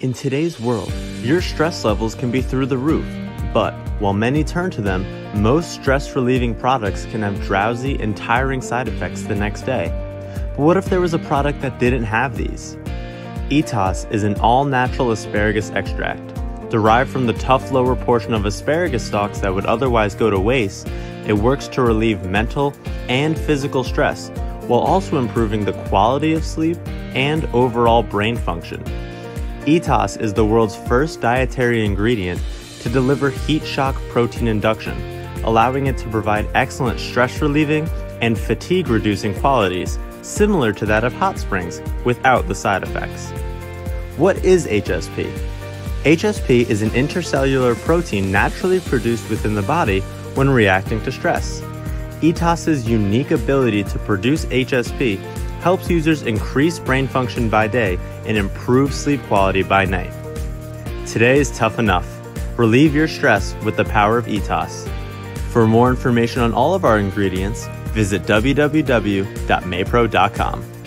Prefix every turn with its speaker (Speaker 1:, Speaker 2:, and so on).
Speaker 1: In today's world, your stress levels can be through the roof, but while many turn to them, most stress relieving products can have drowsy and tiring side effects the next day. But what if there was a product that didn't have these? ETAS is an all natural asparagus extract. Derived from the tough lower portion of asparagus stalks that would otherwise go to waste, it works to relieve mental and physical stress while also improving the quality of sleep and overall brain function. ETAS is the world's first dietary ingredient to deliver heat shock protein induction, allowing it to provide excellent stress relieving and fatigue reducing qualities, similar to that of hot springs, without the side effects. What is HSP? HSP is an intercellular protein naturally produced within the body when reacting to stress. ETAS's unique ability to produce HSP helps users increase brain function by day and improve sleep quality by night. Today is tough enough. Relieve your stress with the power of ETAS. For more information on all of our ingredients, visit www.maypro.com.